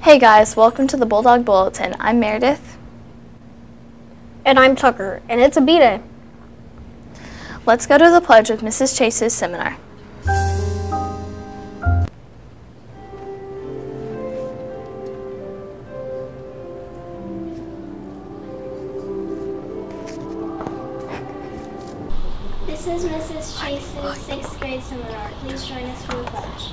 Hey guys, welcome to the Bulldog Bulletin. I'm Meredith. And I'm Tucker, and it's a B day. Let's go to the pledge with Mrs. Chase's seminar. This is Mrs. Chase's sixth grade seminar. Please join us for the pledge.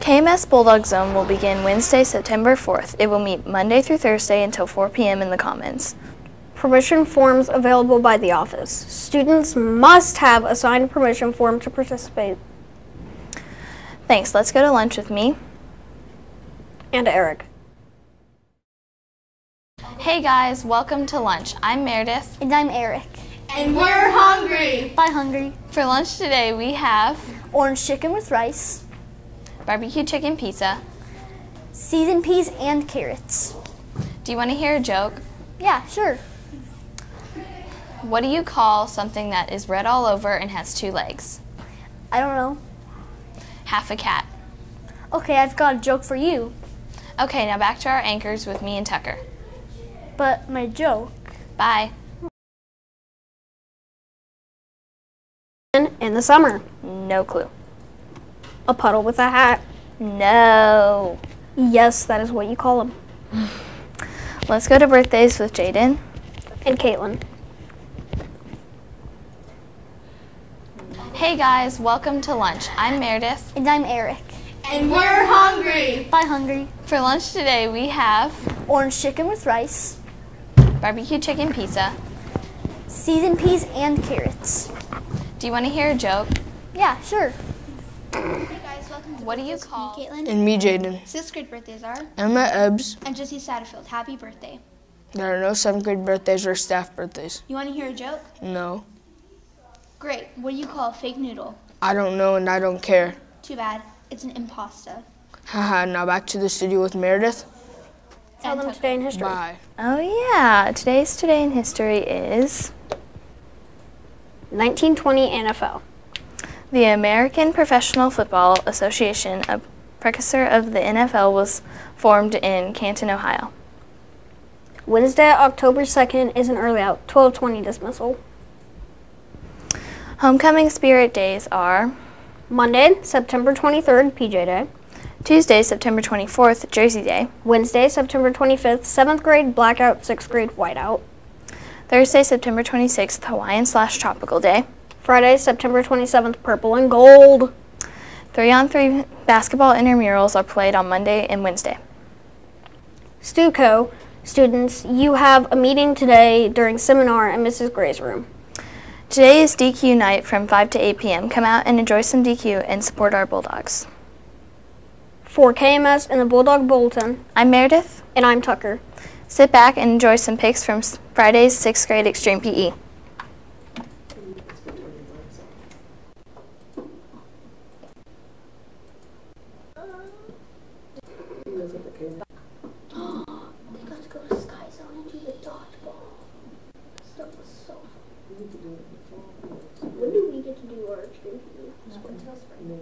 KMS Bulldog Zone will begin Wednesday, September 4th. It will meet Monday through Thursday until 4 p.m. in the Commons. Permission forms available by the office. Students must have a signed permission form to participate. Thanks. Let's go to lunch with me. And Eric. Hey guys, welcome to lunch. I'm Meredith. And I'm Eric. And we're hungry. Bye, hungry. For lunch today, we have Orange chicken with rice, barbecue chicken pizza. seasoned peas, and carrots. Do you want to hear a joke? Yeah, sure. What do you call something that is red all over and has two legs? I don't know. Half a cat. Okay, I've got a joke for you. Okay, now back to our anchors with me and Tucker. But my joke. Bye. In the summer, No clue. A puddle with a hat. No. Yes, that is what you call them. Let's go to birthdays with Jaden. And Caitlin. Hey guys, welcome to lunch. I'm Meredith. And I'm Eric. And we're hungry. Bye, hungry. For lunch today, we have Orange chicken with rice, barbecue chicken pizza. seasoned peas, and carrots. Do you want to hear a joke? Yeah, sure. Hey guys, welcome to What do you call- me, Caitlin? And me, Jaden. Sixth grade birthdays are Emma Ebbs. and Jesse Satterfield. Happy birthday. There are no seventh grade birthdays or staff birthdays. You want to hear a joke? No. Great. What do you call a fake noodle? I don't know and I don't care. Too bad. It's an impasta. Haha, now back to the studio with Meredith. Tell them today in history. Bye. Oh yeah, today's today in history is 1920 NFL. The American Professional Football Association, a precursor of the NFL, was formed in Canton, Ohio. Wednesday, October 2nd is an early out, 1220 dismissal. Homecoming spirit days are Monday, September 23rd, PJ Day. Tuesday, September 24th, Jersey Day. Wednesday, September 25th, 7th grade blackout, 6th grade whiteout. Thursday, September 26th, Hawaiian slash tropical day. Friday, September 27th, purple and gold. Three on three basketball intramurals are played on Monday and Wednesday. Stuco, students, you have a meeting today during seminar in Mrs. Gray's room. Today is DQ night from 5 to 8 p.m. Come out and enjoy some DQ and support our Bulldogs. For KMS and the Bulldog Bulletin, I'm Meredith. and I'm Tucker. Sit back and enjoy some pics from Friday's 6th grade Extreme. PE. They got to go to Sky Zone and do the dodgeball. That was so fun. When do we get to do our PE? Not until spring.